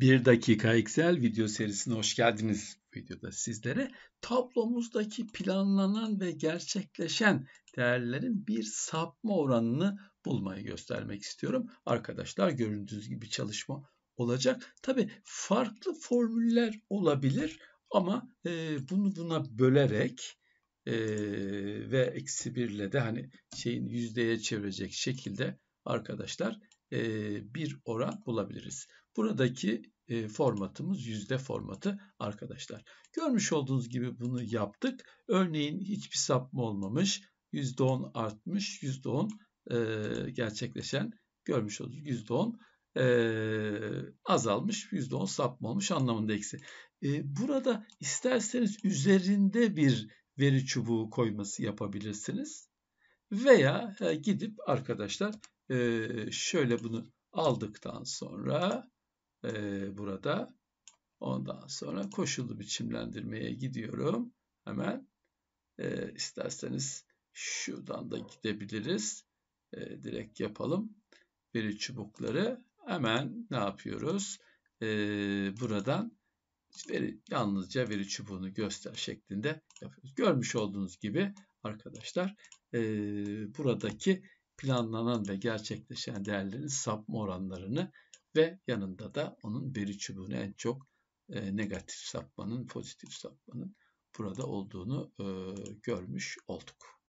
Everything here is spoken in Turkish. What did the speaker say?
1 dakika Excel video serisine hoş geldiniz. Bu videoda sizlere tablomuzdaki planlanan ve gerçekleşen değerlerin bir sapma oranını bulmayı göstermek istiyorum. Arkadaşlar gördüğünüz gibi çalışma olacak. Tabi farklı formüller olabilir ama e, bunu buna bölerek e, ve eksi birle de hani şeyin yüzdeye çevirecek şekilde arkadaşlar bir oran bulabiliriz. Buradaki e, formatımız yüzde formatı arkadaşlar. Görmüş olduğunuz gibi bunu yaptık. Örneğin hiçbir sapma olmamış. %10 artmış, %10 e, gerçekleşen görmüş olduğunuz %10 e, azalmış, %10 sapma olmuş anlamında eksi. E, burada isterseniz üzerinde bir veri çubuğu koyması yapabilirsiniz. Veya e, gidip arkadaşlar e, şöyle bunu aldıktan sonra e, burada. Ondan sonra koşullu biçimlendirmeye gidiyorum. Hemen isterseniz şuradan da gidebiliriz. Direkt yapalım. Veri çubukları. Hemen ne yapıyoruz? Buradan veri, yalnızca veri çubuğunu göster şeklinde yapıyoruz. Görmüş olduğunuz gibi arkadaşlar e, buradaki planlanan ve gerçekleşen değerlerin sapma oranlarını ve yanında da onun veri çubuğunu en çok e, negatif sapmanın, pozitif sapmanın burada olduğunu e, görmüş olduk.